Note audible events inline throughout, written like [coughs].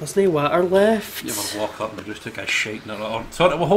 There's no water left. You ever walk up and just took a shite and or thought it was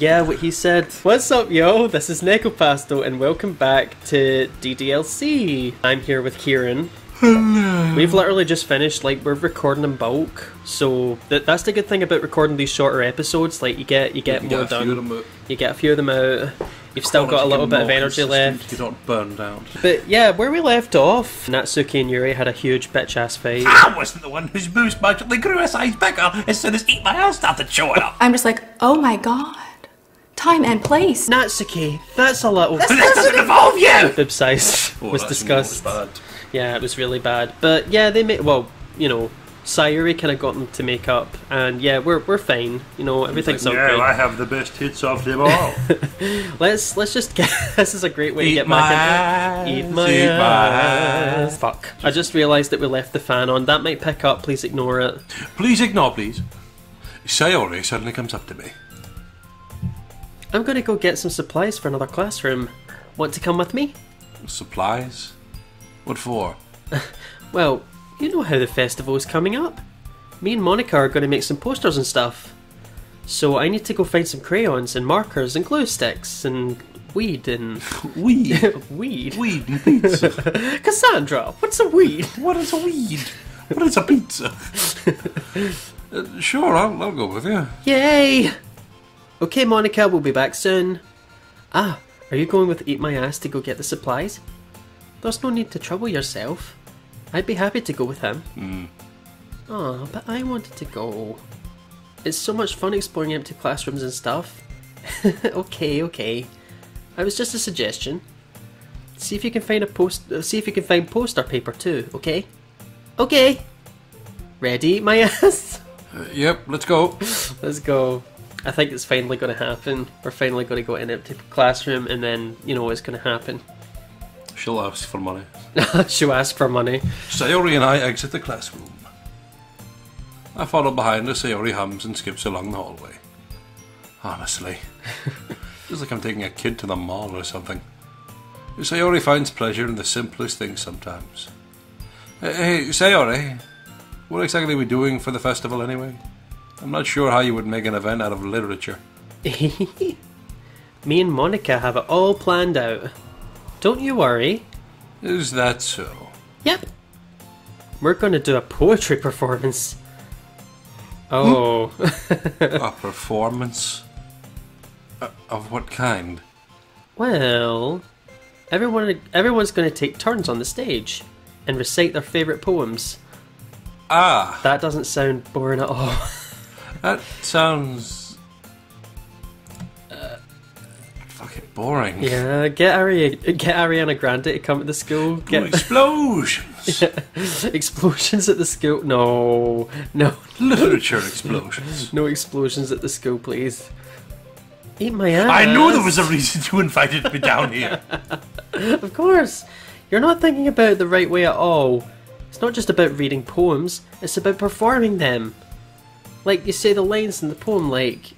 Yeah, what he said. What's up, yo? This is NekoPastel, and welcome back to DDLC. I'm here with Kieran. Hello. We've literally just finished, like, we're recording in bulk, so th- that's the good thing about recording these shorter episodes. Like, you get you get You more get a few of done. them out. You get a few of them out. You've still got a little bit of energy left. You don't burn down. But yeah, where we left off, Natsuki and Yuri had a huge bitch ass fight. I wasn't the one whose boobs magically grew a size bigger as soon as Eat My Ass started showing up. I'm just like, oh my god. Time and place. Natsuki, that's a little. This doesn't [laughs] involve you! bib size Oh, was that's discussed. bad. Yeah, it was really bad. But yeah, they made well, you know, Sayori kind of got them to make up, and yeah, we're we're fine. You know, everything's okay. Yeah. I have the best hits of them all. [laughs] Let's let's just get. [laughs] this is a great way to get my back into. ass, Eat my eat my. Fuck. I just realised that we left the fan on. That might pick up. Please ignore it. please ignore, please. Sayori suddenly comes up to me. I'm gonna go get some supplies for another classroom. Want to come with me? Supplies? What for? [laughs] Well, you know how the festival is coming up. Me and Monika are going to make some posters and stuff. So I need to go find some crayons and markers and glue sticks and weed and [laughs] Weed. [laughs] weed. Weed and pizza. [laughs] Cassandra, what's a weed? what is a weed? What is a pizza? Uh, sure, I'll, I'll go with you. Yay! Okay, Monika, we'll be back soon. Ah, are you going with Eat My Ass to go get the supplies? There's no need to trouble yourself. I'd be happy to go with him. Aw, but I wanted to go. It's so much fun exploring empty classrooms and stuff. [laughs] okay, okay. I was just a suggestion. See if you can find a post. Uh, see if you can find poster paper too. Okay. Okay. Ready, my [laughs] ass. Uh, yep, let's go. [laughs] Let's go. I think it's finally going to happen. We're finally going to go in an empty classroom, and then you know what's going to happen. She'll ask for money. [laughs] She'll ask for money. Sayori and I exit the classroom. I follow behind as Sayori hums and skips along the hallway. Honestly, [laughs] feels like I'm taking a kid to the mall or something. Sayori finds pleasure in the simplest things sometimes. Hey, hey, Sayori, what exactly are we doing for the festival anyway? I'm not sure how you would make an event out of literature. [laughs] Me and Monika have it all planned out. Don't you worry. Is that so? Yep. We're going to do a poetry performance. Oh. [laughs] a performance? Uh, of what kind? well, everyone everyone's going to take turns on the stage and recite their favorite poems. Ah, That doesn't sound boring at all. [laughs] that sounds. Boring. yeah, get Ari- get Ariana Grande to come to the school. Get explosions! [laughs] explosions at the school. No, no, Literature explosions. no explosions at the school, please. Eat my ass. I knew there was a reason you invited me down here. [laughs] Of course, you're not thinking about it the right way at all. It's not just about reading poems; it's about performing them. Like you say the lines in the poem, like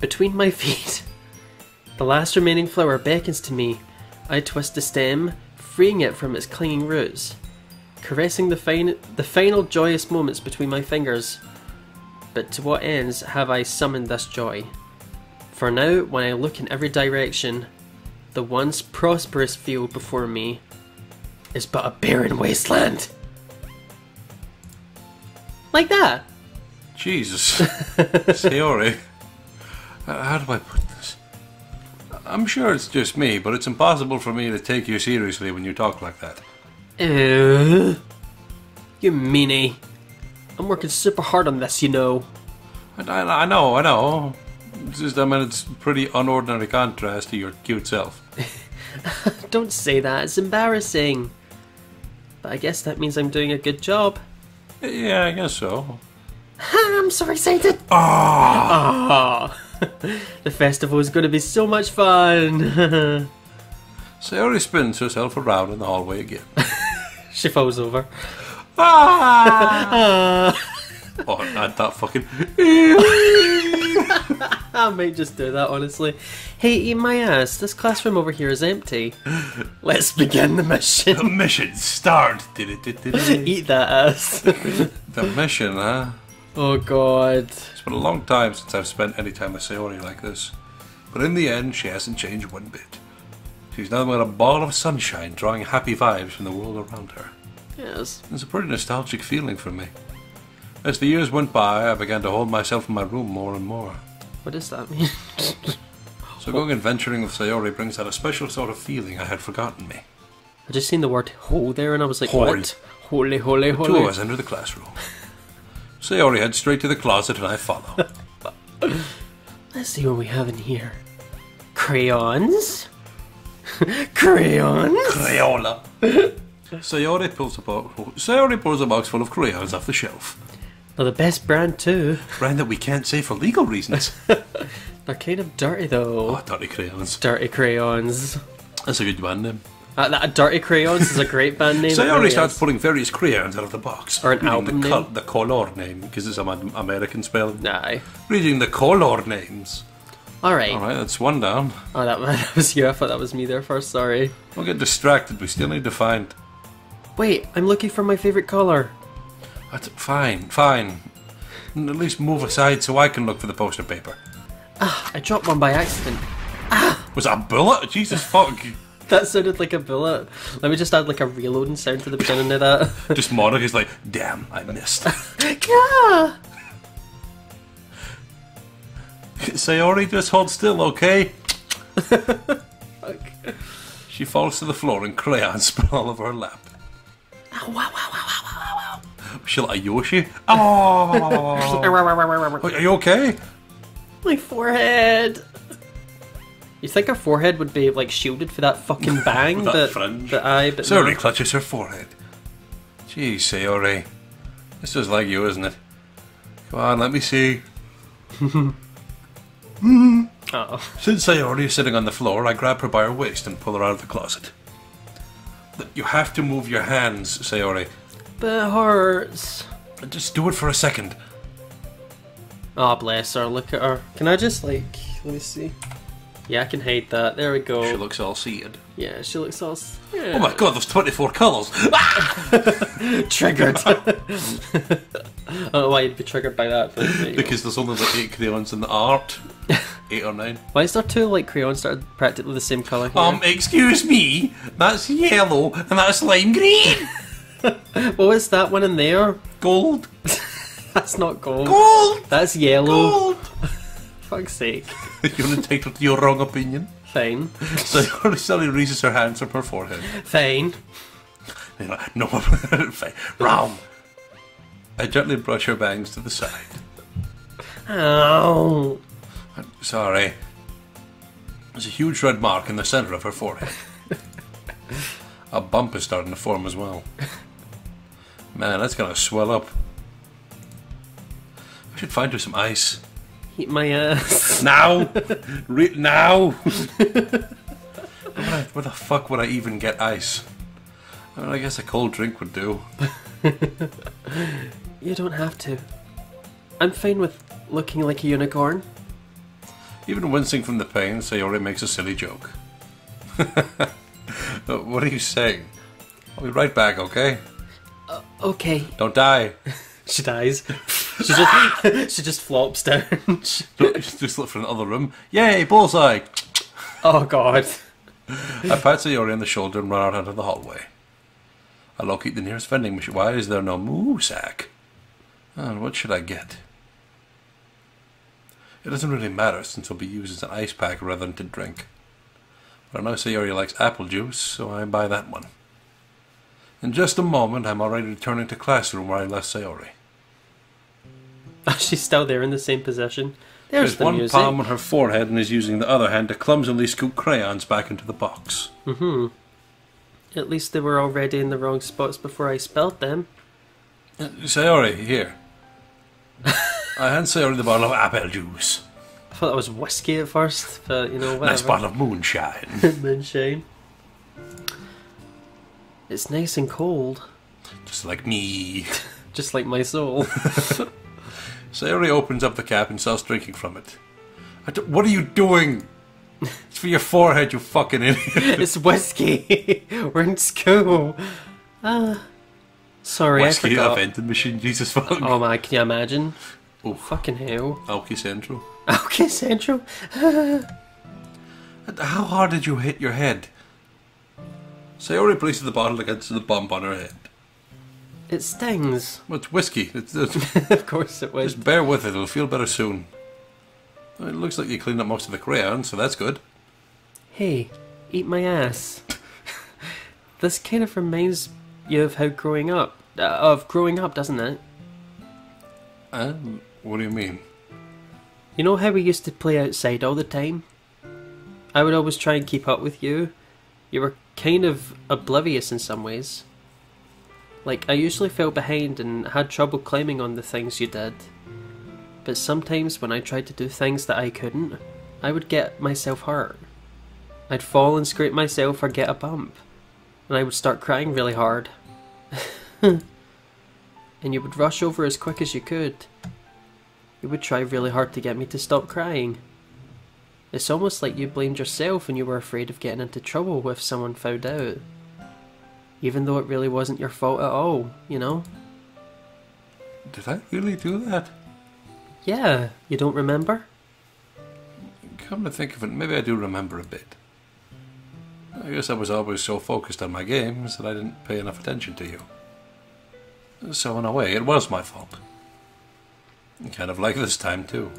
between my feet. [laughs] The last remaining flower beckons to me. I twist the stem, freeing it from its clinging roots, caressing the, fin- the final joyous moments between my fingers. But to what ends have I summoned this joy? For now, when I look in every direction, the once prosperous field before me is but a barren wasteland. Like that. Jesus. [laughs] Sayori. How do I put this? I'm sure it's just me, but it's impossible for me to take you seriously when you talk like that. Uh, you meanie. I'm working super hard on this, you know. I, I, I know, I know. It's just, I mean, it's pretty unordinary contrast to your cute self. [laughs] Don't say that, it's embarrassing. But I guess that means I'm doing a good job. Yeah, I guess so. [laughs] I'm so excited! Ah! [laughs] the festival is going to be so much fun! [laughs] Sayori spins herself around in the hallway again. [laughs] she falls over. Ah! oh, not that fucking. I might just do that, honestly. Hey, eat my ass. This classroom over here is empty. Let's begin the mission. The mission. start. eat that ass. The mission, huh? Oh god. It's been a long time since I've spent any time with Sayori like this. But in the end, she hasn't changed one bit. She's now got a ball of sunshine drawing happy vibes from the world around her. Yes. It's a pretty nostalgic feeling for me. As the years went by, I began to hold myself in my room more and more. What does that mean? [laughs] So going adventuring with Sayori brings out a special sort of feeling I had forgotten me. I just seen the word hole there and I was like, Hole. what? Holy, holy, holy! Two of us enter the classroom. [laughs] Sayori heads straight to the closet and I follow. [laughs] Let's see what we have in here. Crayons? [laughs] Crayons? Crayola. [laughs] Sayori pulls a box. Sayori pulls a box full of crayons off the shelf. They're the best brand too. Brand that we can't say for legal reasons. They're kind of dirty though. oh, dirty crayons. Dirty crayons. That's a good band name. Uh, that Dirty Crayons is a great band name. so Sayori really starts is. pulling various crayons out of the box. Or an reading album the, name. the color name, because it's an American spelling. Aye. Reading the color names. Alright. Alright, that's one down. Oh, that, [laughs] that was you. I thought that was me there first. Sorry. Don't get distracted, we still need to find. Wait, I'm looking for my favourite colour. That's fine, fine. At least move aside so I can look for the poster paper. Ah, I dropped one by accident. Ah! Was that a bullet? Jesus fuck. [laughs] That sounded like a bullet. Let me just add like a reloading sound to the beginning of that. [laughs] Just Monika's like, damn, I missed. [laughs] yeah. Sayori, just hold still, okay? She falls to the floor and crayons spill all over her lap. Wow, wow, wow, wow, wow, wow, She like a Yoshi. Oh, are you okay? My forehead. You think her forehead would be like shielded for that fucking [laughs] bang? With that but, fringe. but aye, but Sayori no. clutches her forehead. Gee, Sayori. This is like you, isn't it? Come on, let me see. [laughs] Oh. Since Sayori is sitting on the floor, I grab her by her waist and pull her out of the closet. But You have to move your hands, Sayori. But it hurts. Just do it for a second. Oh, bless her. Look at her. Can I just, like, let me see. Yeah, I can hide that. There we go. She looks all seated. yeah, she looks all. Yeah. Oh my god, there's 24 colours! [laughs] Triggered. [laughs] I don't know why you'd be triggered by that. There because there's only like 8 crayons in the art. [laughs] 8 or 9. Why is there two like crayons that are practically the same colour here? Um, excuse me, that's yellow and that's lime green! oh, it's that one in there. Gold! That's not gold. Gold! That's yellow. Gold! Fuck's sake. You're entitled to your wrong opinion. Fine. [laughs] So Sally raises her hands from her forehead. Fine. No, [laughs] fine. wrong. I gently brush her bangs to the side. Ow. Sorry. There's a huge red mark in the centre of her forehead. [laughs] a bump is starting to form as well. Man, that's gonna swell up. I should find her some ice. Eat my ass. Now! Re- now! where, would I- where the fuck would I even get ice? I, mean, I guess a cold drink would do. [laughs] You don't have to. I'm fine with looking like a unicorn. Even wincing from the pain, Sayori makes a silly joke. [laughs] Uh, what are you saying? I'll be right back, okay? Okay. Don't die. [laughs] She dies. She just [laughs] she just flops down. [laughs] Just look for another room. Yay, bullseye! oh god. I pat Sayori on the shoulder and run out into the hallway. I locate the nearest vending machine. Why is there no moo sack? And what should I get? It doesn't really matter since it'll be used as an ice pack rather than to drink. But I know Sayori likes apple juice, so I buy that one. In just a moment, I'm already returning to classroom where I left Sayori. [laughs] She's still there in the same position. There's There's the one music. palm on her forehead and is using the other hand to clumsily scoop crayons back into the box. hmm At least they were already in the wrong spots before I spelled them. Uh, Sayori, here. [laughs] I hand Sayori the bottle of apple juice. I thought that was whiskey at first, but you know whatever. Nice bottle of moonshine. [laughs] Moonshine. It's nice and cold, Just like me. just like my soul. Sayori opens up the cap and starts drinking from it. I What are you doing? It's for your forehead, you fucking idiot. It's whiskey. [laughs] We're in school. Ah, sorry, Whiskey, I a forgot. vending machine, Jesus fuck. Oh my, can you imagine? Oh. Fucking hell. Alki Central. Alki Central. [laughs] How hard did you hit your head? Sayori places the bottle against the bump on her head. It stings. Well, it's whiskey. It's, it's, [laughs] of course it was. just bear with it, it'll feel better soon. It looks like you cleaned up most of the crayon, so that's good. Hey, eat my ass. [laughs] this kind of reminds you of how growing up, uh, of growing up, doesn't it? Um, what do you mean? You know how we used to play outside all the time? I would always try and keep up with you. You were kind of oblivious in some ways. Like, I usually fell behind and had trouble climbing on the things you did. But sometimes when I tried to do things that I couldn't, I would get myself hurt. I'd fall and scrape myself or get a bump. And I would start crying really hard. [laughs] and you would rush over as quick as you could. You would try really hard to get me to stop crying. It's almost like you blamed yourself and you were afraid of getting into trouble if someone found out. Even though it really wasn't your fault at all, you know? Did I really do that? Yeah, you don't remember? Come to think of it, maybe I do remember a bit. I guess I was always so focused on my games that I didn't pay enough attention to you. So, in a way, it was my fault. Kind of like this time, too.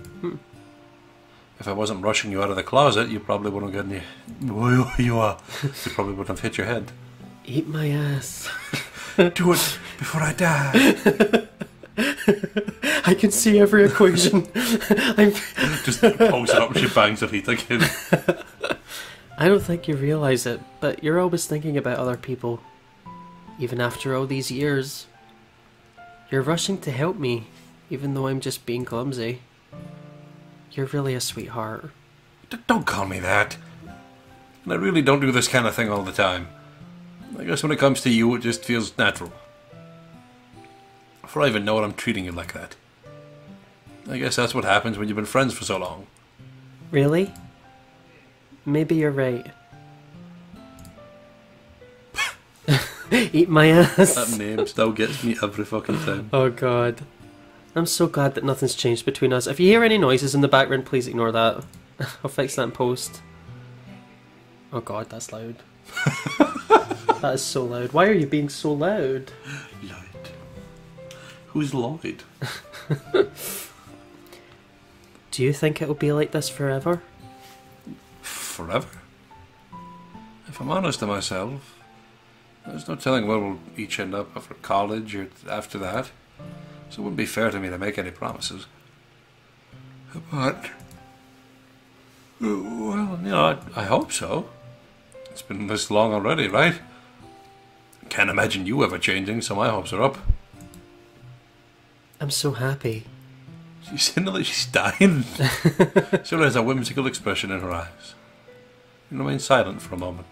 If I wasn't rushing you out of the closet, you probably wouldn't have [laughs] gotten you. You, uh, you probably wouldn't have hit your head. Eat my ass. [laughs] Do it before I die. [laughs] I can see every equation. [laughs] I'm. Just pose it up she bangs her feet again. I don't think you realize it, but you're always thinking about other people. Even after all these years. You're rushing to help me, even though I'm just being clumsy. You're really a sweetheart. D- Don't call me that. I really don't do this kind of thing all the time. I guess when it comes to you, it just feels natural. Before I even know it, I'm treating you like that. I guess that's what happens when you've been friends for so long. Really? Maybe you're right. [laughs] Eat my ass. That name still gets me every fucking time. Oh god. I'm so glad that nothing's changed between us. If you hear any noises in the background, please ignore that. [laughs] I'll fix that in post. Oh god, that's loud. [laughs] that is so loud. Why are you being so loud? Lloyd. Who's Lloyd? [laughs] Do you think it'll be like this forever? Forever? If I'm honest to myself, there's no telling where we'll each end up after college or after that. So it wouldn't be fair to me to make any promises. But, well, you know, I, I hope so. It's been this long already, right? Can't imagine you ever changing, so my hopes are up. I'm so happy. She's [laughs] saying like she's dying. [laughs] she has a whimsical expression in her eyes. You remain silent for a moment.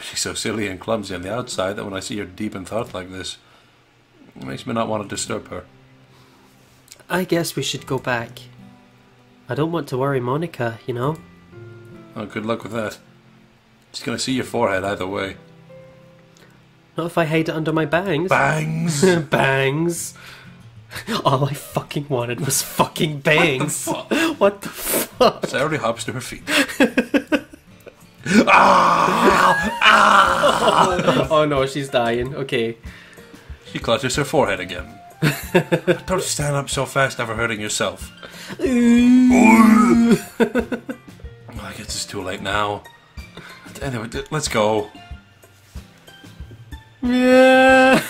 She's so silly and clumsy on the outside that when I see her deep in thought like this, it makes me not want to disturb her. I guess we should go back. I don't want to worry Monika, you know? Oh, good luck with that. She's gonna see your forehead either way. Not if I hide it under my bangs. Bangs! [laughs] bangs. All I fucking wanted was fucking bangs. [laughs] What the fuck? What the fuck? Sarah hops to her feet. [laughs] ah! ah! Oh no, she's dying. Okay. She clutches her forehead again. Don't stand up so fast, never hurting yourself. I guess it's too late now. Anyway, let's go. [laughs] my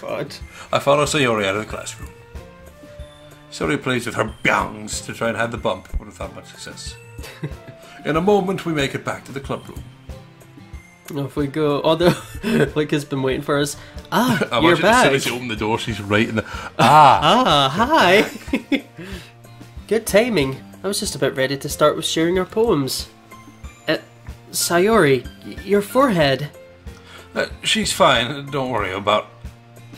god. I follow Sayori out of the classroom. Sayori plays with her bangs to try and hide the bump, but without much success. [laughs] In a moment, we make it back to the club room. Off we go. Oh, the [laughs] like has been waiting for us. Ah, I you're imagine as soon back. as you open the door, she's right in the. Ah! Ah, hi. Good timing. I was just about ready to start with sharing our poems. Uh, Sayori, your forehead. Uh, she's fine, don't worry about.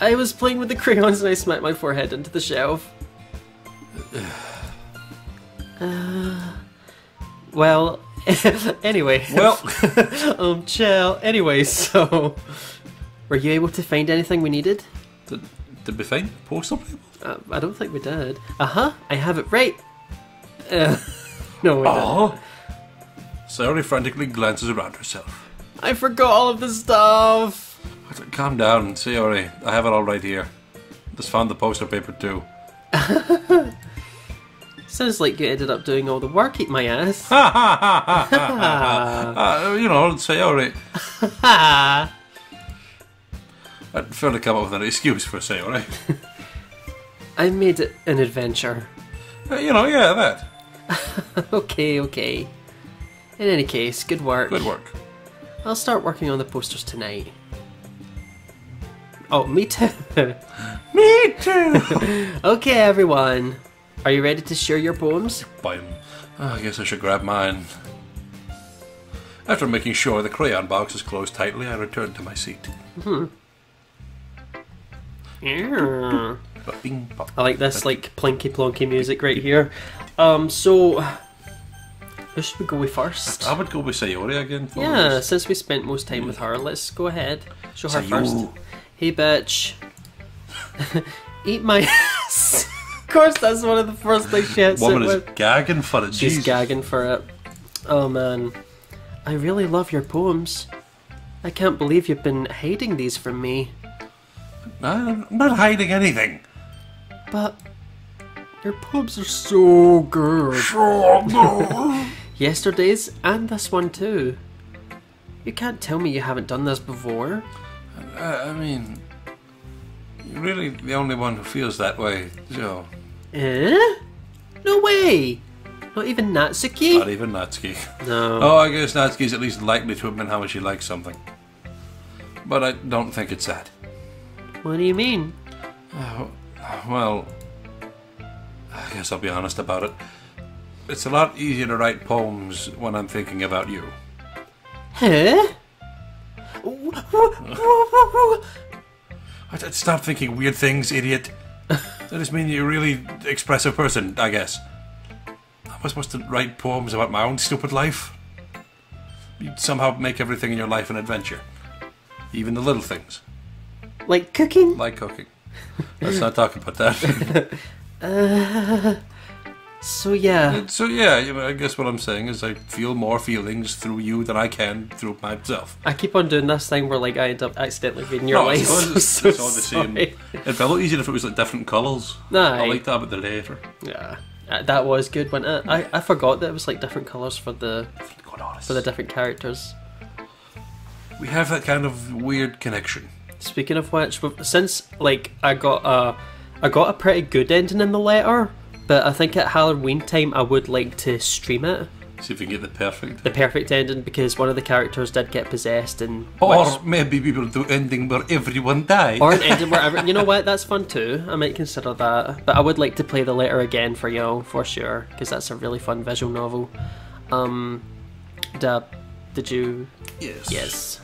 I was playing with the crayons and I smacked my forehead into the shelf. [sighs] Uh, well, [laughs] anyway. Well, [laughs] um, chill. Anyway, so. Were you able to find anything we needed? did, did we find postal labels? Uh, I don't think we did. Uh huh, I have it right. Uh, no, we didn't. Oh. Sayori frantically glances around herself. I forgot all of the stuff. Calm down, Sayori. I have it all right here. Just found the poster paper too. [laughs] Sounds like you ended up doing all the work, eat my ass. Ha ha ha ha ha ha ha. [laughs] Uh, You know, Sayori. Ha! [laughs] I'd fairly come up with an excuse for Sayori. I made it an adventure. Uh, you know, yeah, that. [laughs] Okay, okay. In any case, good work. Good work. I'll start working on the posters tonight. Oh, me too. [laughs] Me too. [laughs] okay, everyone. Are you ready to share your poems? Bam. Oh, I guess I should grab mine. After making sure the crayon box is closed tightly, I return to my seat. Hmm. Yeah. I like this like plinky plonky music right here. Um, so who should we go with first? I would go with Sayori again. Yeah, this. since we spent most time with her, let's go ahead. Show her Sayu. first. Hey, bitch. [laughs] Eat my [laughs] ass. of course, that's one of the first things she hits Woman is with. gagging for it. She's Jeez. gagging for it. Oh man, I really love your poems. I can't believe you've been hiding these from me. I'm not hiding anything. But your pubs are so good. [laughs] Yesterday's and this one too. You can't tell me you haven't done this before. Uh, I mean, you're really the only one who feels that way, Joe. Eh? No way! Not even Natsuki? Not even Natsuki. No. Oh, I guess Natsuki's at least likely to admit how much he likes something. But I don't think it's that. What do you mean? Well, I guess I'll be honest about it. It's a lot easier to write poems when I'm thinking about you. Huh? Stop thinking weird things, idiot. [laughs] That just means you're a really expressive person, I guess. Am I supposed to write poems about my own stupid life? You'd somehow make everything in your life an adventure. Even the little things, like cooking? like cooking. Let's not talk about that. [laughs] So yeah. so yeah, you know, I guess what I'm saying is I feel more feelings through you than I can through myself. I keep on doing this thing where like I end up accidentally reading your No, it's all- [laughs] it's, so it's all the same. sorry. It'd be a lot easier if it was like different colours. Aye. I like that about the later. Yeah. Uh, that was good when I, I I forgot that it was like different colours for the for the different characters. We have that kind of weird connection. Speaking of which, since like I got a I got a pretty good ending in the letter, but I think at Halloween time I would like to stream it, See if we can get the perfect. the perfect ending, because one of the characters did get possessed and Or which- maybe we will do ending where everyone dies. or an ending wherever. You know what? That's fun too. I might consider that. But I would like to play the letter again for y'all for sure, because that's a really fun visual novel. Um, Dab, did you? yes. Yes.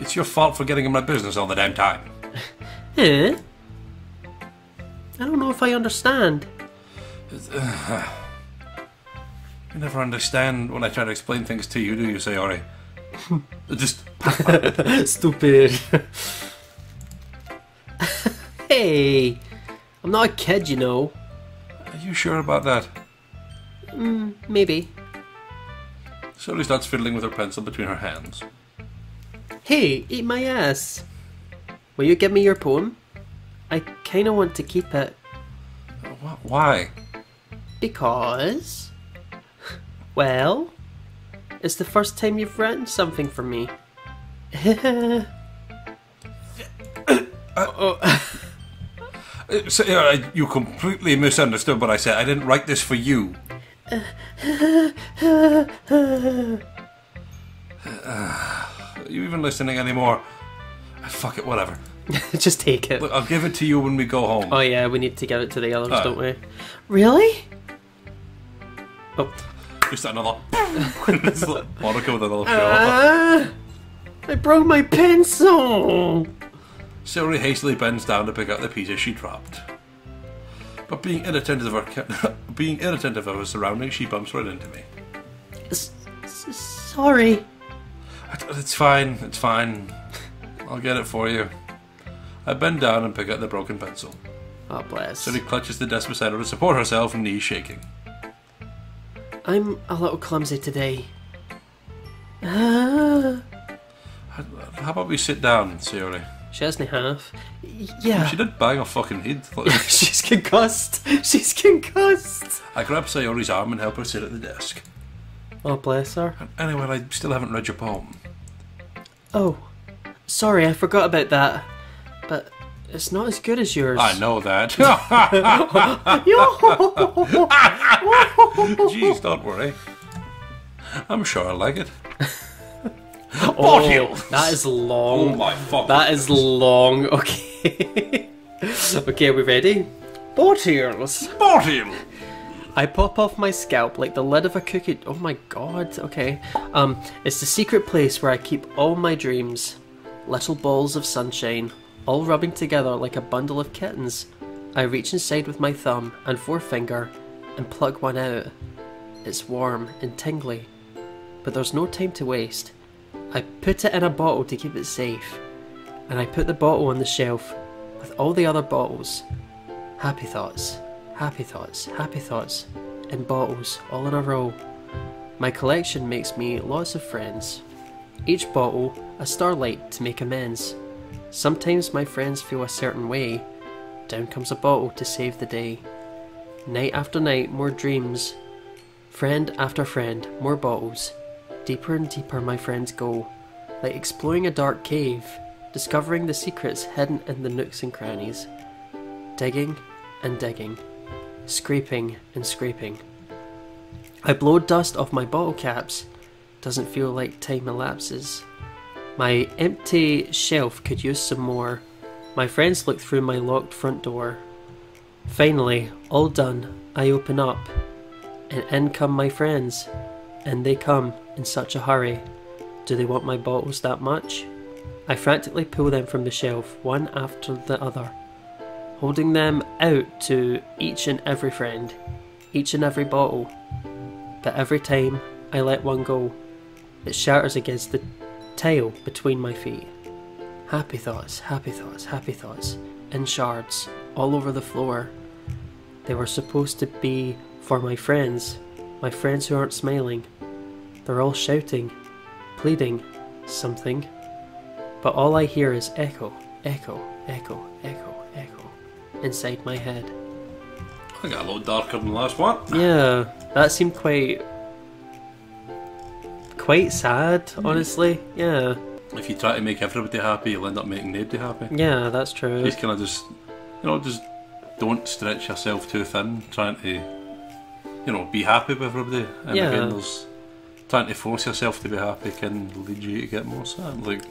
It's your fault for getting in my business all the damn time. [laughs] Huh? I don't know if I understand. [sighs] You never understand when I try to explain things to you, do you, Sayori? [laughs] Just [laughs] Stupid. [laughs] hey, I'm not a kid, you know. are you sure about that? Mm, maybe. Sayori starts fiddling with her pencil between her hands. Hey, eat my ass. Will you give me your poem? I kinda want to keep it Why? because. Well, it's the first time you've written something for me. [coughs] Uh, [laughs] Sayori, you completely misunderstood what I said. I didn't write this for you. [sighs] Are you even listening anymore? Ah, Fuck it, whatever. [laughs] Just take it. Look, I'll give it to you when we go home. Oh yeah, we need to give it to the others, don't we? Really? Oh. Just another. [laughs] Monika with another. Ah, I broke my pencil. Sayori hastily bends down to pick up the pieces she dropped. But being inattentive of her, [laughs] being inattentive of her surroundings, she bumps right into me. S- sorry. It's fine, it's fine. I'll get it for you. I bend down and pick up the broken pencil. Oh, bless. Sayori clutches the desk beside her to support herself, knees shaking. I'm a little clumsy today. Ah. How about we sit down, Sayori? She hasn't half. Yeah. She did bang her fucking head. [laughs] She's concussed. She's concussed. I grab Sayori's arm and help her sit at the desk. Oh, bless her. Anyway, I still haven't read your poem. Oh, sorry, I forgot about that. But it's not as good as yours. I know that. [laughs] [laughs] Jeez, don't worry. I'm sure I like it. [laughs] oh, that is long. Oh my fuck. That is long. Okay. okay, are we ready? Bottles. Bottle! I pop off my scalp like the lid of a cookie. Oh my god. Okay. Um, it's the secret place where I keep all my dreams. Little balls of sunshine, all rubbing together like a bundle of kittens. I reach inside with my thumb and forefinger and pluck one out. It's warm and tingly, but there's no time to waste. I put it in a bottle to keep it safe, and I put the bottle on the shelf with all the other bottles. Happy thoughts, happy thoughts, happy thoughts, in bottles all in a row. My collection makes me lots of friends. Each bottle a starlight to make amends. Sometimes my friends feel a certain way. Down comes a bottle to save the day. Night after night, more dreams. Friend after friend, more bottles. Deeper and deeper my friends go, like exploring a dark cave, discovering the secrets hidden in the nooks and crannies. Digging and digging, scraping and scraping. I blow dust off my bottle caps. Doesn't feel like time elapses. My empty shelf could use some more. My friends look through my locked front door. Finally, all done, I open up, and in come my friends. And they come in such a hurry. Do they want my bottles that much? I frantically pull them from the shelf, one after the other, holding them out to each and every friend, each and every bottle. But every time I let one go, it shatters against the tile between my feet. Happy thoughts, happy thoughts, happy thoughts, in shards, all over the floor. They were supposed to be for my friends, my friends who aren't smiling. They're all shouting, pleading, something. But all I hear is echo, echo, echo, echo, echo, inside my head. I got a little darker than the last one. Yeah, that seemed quite. Quite sad, honestly. Yeah, If you try to make everybody happy, you'll end up making nobody happy. yeah, that's true. Just kind of just, you know, just don't stretch yourself too thin, trying to, you know, be happy with everybody. And Yeah. again, there's trying to force yourself to be happy can lead you to get more sad. Like,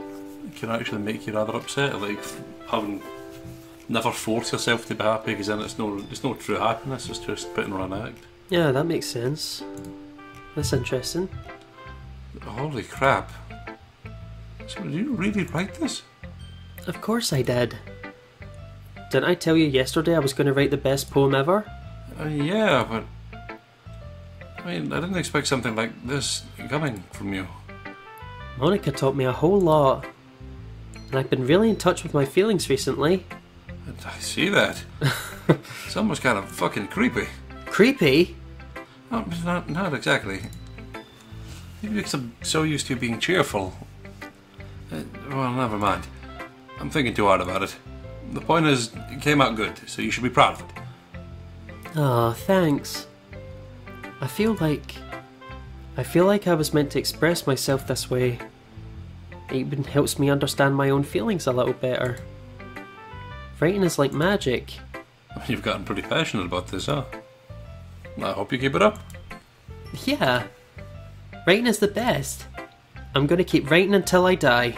it can actually make you rather upset. Like having never force yourself to be happy because then it's no, it's no true happiness. It's just putting on an act. Yeah, that makes sense. That's interesting. Holy crap! So did you really write this? Of course I did. Didn't I tell you yesterday I was going to write the best poem ever? Uh, yeah, but I mean, I didn't expect something like this coming from you. Monika taught me a whole lot. And I've been really in touch with my feelings recently. I see that. [laughs] it's almost kind of fucking creepy. Creepy? Oh, not, not exactly. Maybe because I'm so used to being cheerful. Uh, well, never mind. I'm thinking too hard about it. The point is, it came out good, so you should be proud of it. Ah, thanks. I feel like. I feel like I was meant to express myself this way. It even helps me understand my own feelings a little better. Writing is like magic. [laughs] You've gotten pretty passionate about this, huh? I hope you keep it up. Yeah. Writing is the best. I'm gonna keep writing until I die.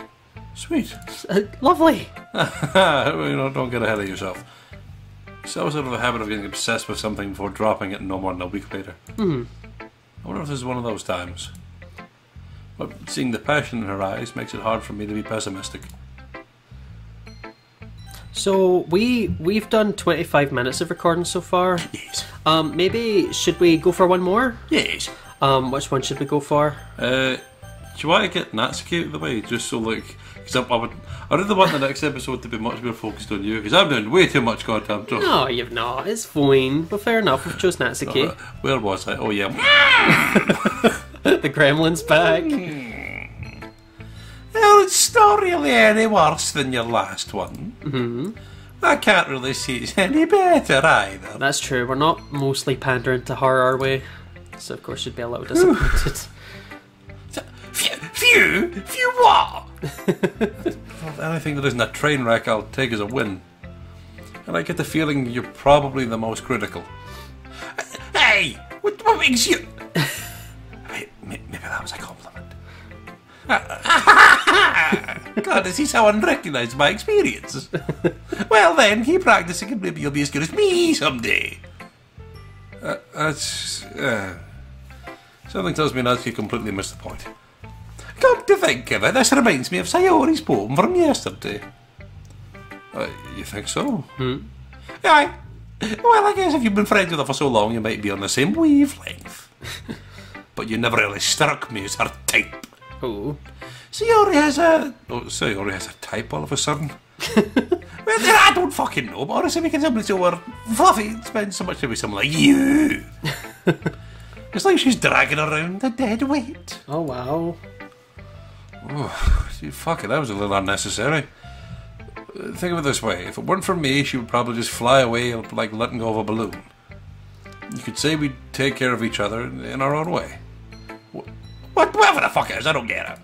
Sweet. Uh, lovely! [laughs] you know, don't get ahead of yourself. So sort of a habit of getting obsessed with something before dropping it no more than a week later. Hmm. I wonder if this is one of those times. But seeing the passion in her eyes makes it hard for me to be pessimistic. So we we've done 25 minutes of recording so far. [laughs] Yes. Um, maybe should we go for one more? Yes. Um, which one should we go for? Uh, do you want to get Natsuki out of the way, just so like, because I, I would, I really want the next episode to be much more focused on you, because I'm doing way too much goddamn talk. No, you've not. It's fine. But fair enough. We've chose Natsuki. Uh, where was I? Oh yeah. [laughs] the Gremlin's back. Well, it's not really any worse than your last one. Mm-hmm. I can't really see it's any better either. That's true. We're not mostly pandering to her, are we? So of course you'd be a little disappointed. Phew, phew, phew what? [laughs] Well, Anything that isn't a train wreck, I'll take as a win. And I get the feeling you're probably the most critical. Hey, what, what makes you? [laughs] Wait, maybe that was a compliment. Uh, uh, [laughs] God, does he so unrecognised my experience? well then, keep practicing and maybe you'll be as good as me someday. Uh, that's... Uh, something tells me Natsuki completely missed the point. Come to think of it, this reminds me of Sayori's poem from yesterday. Uh, you think so? Hmm. Aye. Well, I guess if you've been friends with her for so long, you might be on the same wavelength. [laughs] but you never really struck me as her type. oh. Sayori has a. Oh, Sayori has a type all of a sudden. [laughs] well, I don't fucking know, but honestly, making somebody so over fluffy spends so much time with someone like you. [laughs] it's like she's dragging around a dead weight. Oh wow. Oh, see, fuck it, that was a little unnecessary. Think of it this way: if it weren't for me, she would probably just fly away like letting go of a balloon. You could say we take care of each other in our own way. What? Whatever the fuck it is, I don't get it.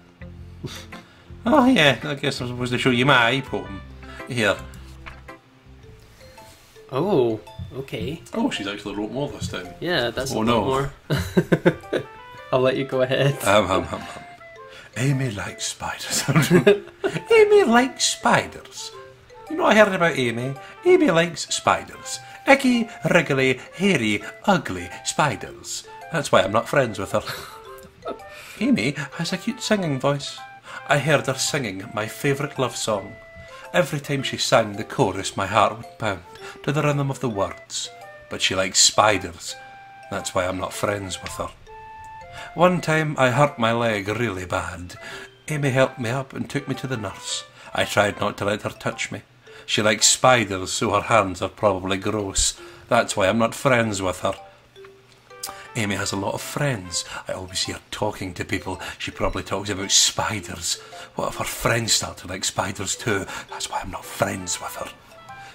Oh yeah, I guess I'm supposed to show you my poem. Here. Oh. Okay. Oh, she's actually wrote more this time. Yeah, that's Oh, a no. lot more. [laughs] I'll let you go ahead. Um, um, um, um. Amy likes spiders. [laughs] Amy likes spiders. You know, I heard about Amy. Amy likes spiders. Icky, wriggly, hairy, ugly spiders. That's why I'm not friends with her. [laughs] Amy has a cute singing voice. I heard her singing my favourite love song. Every time she sang the chorus, my heart would pound to the rhythm of the words. But she likes spiders. That's why I'm not friends with her. One time I hurt my leg really bad. Amy helped me up and took me to the nurse. I tried not to let her touch me. She likes spiders, so her hands are probably gross. That's why I'm not friends with her. Amy has a lot of friends. I always see her talking to people. She probably talks about spiders. What if her friends start to like spiders too? That's why I'm not friends with her.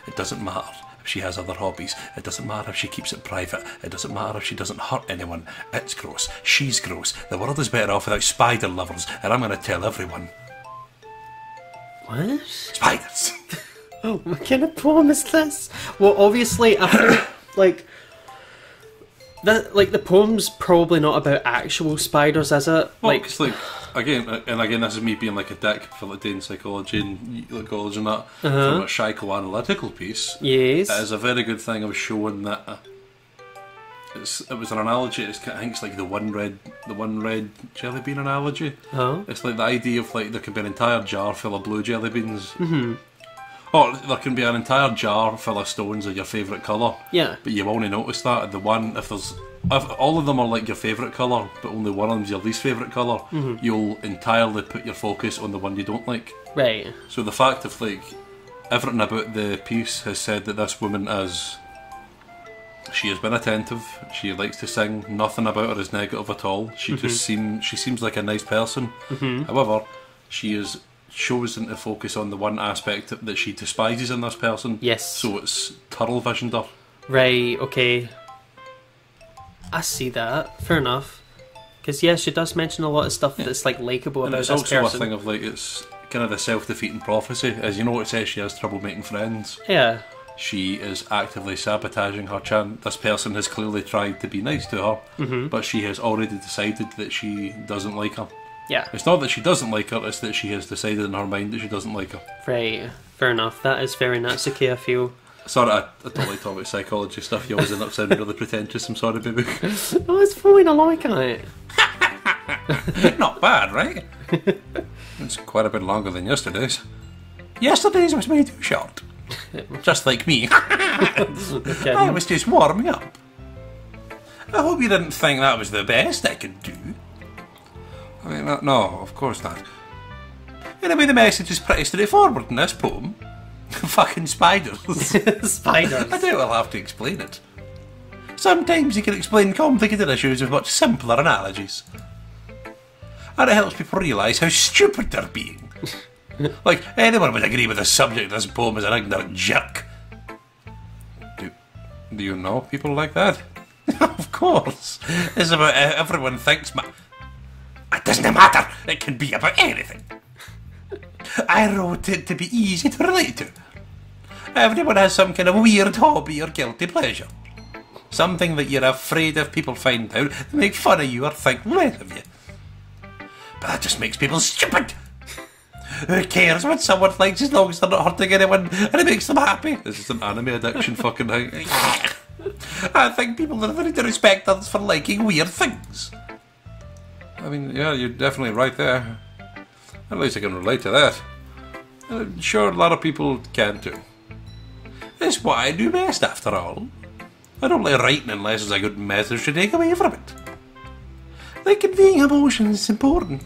It doesn't matter if she has other hobbies. It doesn't matter if she keeps it private. It doesn't matter if she doesn't hurt anyone. It's gross. She's gross. The world is better off without spider lovers, and I'm going to tell everyone. What? Spiders! [laughs] Oh, what kind of poem is this? Well, obviously, feel [coughs] like that. Like the poem's probably not about actual spiders, is it? Well, like, it's like again, and again, this is me being like a dick for like doing psychology and college and that from a psychoanalytical piece. yes. It is a very good thing of showing that. Uh, it's, it was an analogy. It's, I think it's like the one red, the one red jelly bean analogy. Oh. It's like the idea of like there could be an entire jar full of blue jelly beans. Mm-hmm. Or there can be an entire jar full of stones of your favourite colour. Yeah. But you only notice that at the one if there's if all of them are like your favourite colour, but only one of them's your least favourite color Mm-hmm. you'll entirely put your focus on the one you don't like. Right. So the fact of like everything about the piece has said that this woman is she has been attentive. She likes to sing. Nothing about her is negative at all. She Mm-hmm. just seems she seems like a nice person. However, she is chosen to focus on the one aspect that she despises in this person. Yes. So it's tunnel visioned her. Right. Okay. I see that. Fair enough. Because yeah, she does mention a lot of stuff that's like likable And it's this also person. a thing of like it's kind of a self defeating prophecy. As you know, it says she has trouble making friends. Yeah. she is actively sabotaging her chance. This person has clearly tried to be nice to her, Mm-hmm. but she has already decided that she doesn't like her. Yeah. It's not that she doesn't like her, it's that she has decided in her mind that she doesn't like her. Right. Fair enough. That is very Natsuki. I feel. Sorry, I, I don't like talking about psychology stuff. You always end up sounding really pretentious. I'm sorry, baby. [laughs] Oh, it's fine. I like it. [laughs] not bad, right? it's quite a bit longer than yesterday's. Yesterday's was way too short. Just like me. [laughs] I was just warming up. I hope you didn't think that was the best I could do. I mean, no, no, of course not. Anyway, the message is pretty straightforward in this poem. [laughs] Fucking spiders. [laughs] Spiders. I doubt I'll have to explain it. Sometimes you can explain complicated issues with much simpler analogies. And it helps people realise how stupid they're being. [laughs] like, anyone would agree with the subject of this poem is an ignorant jerk. Do, do you know people like that? of course. It's about uh, everyone thinks ma- It doesn't matter. It can be about anything. I wrote it to be easy to relate to. Everyone has some kind of weird hobby or guilty pleasure. Something that you're afraid if people find out, they make fun of you or think less of you. But that just makes people stupid. Who cares what someone likes as long as they're not hurting anyone and it makes them happy? This is an anime addiction fucking thing. [laughs] I think people are need to respect others for liking weird things. I mean, yeah, you're definitely right there. At least I can relate to that. I'm sure a lot of people can too. It's what I do best, after all. I don't like writing unless there's a good message to take away from it. Like conveying emotions is important,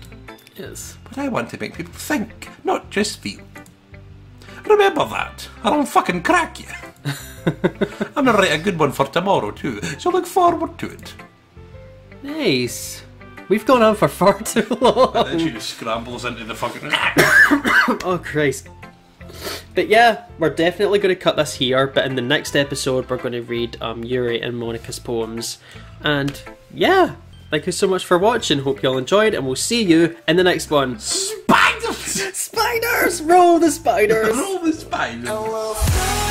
Yes. but I want to make people think, not just feel. Remember that, or I'll fucking crack you. [laughs] I'm gonna write a good one for tomorrow too, so look forward to it. Nice. We've gone on for far too long. And then she just scrambles into the fucking. [coughs] Oh Christ. But yeah, we're definitely going to cut this here. But in the next episode, we're going to read um, Yuri and Monika's poems. And yeah, thank you so much for watching. Hope you all enjoyed, and we'll see you in the next one. Spiders! Spiders! Roll the spiders! Roll the spiders! will fly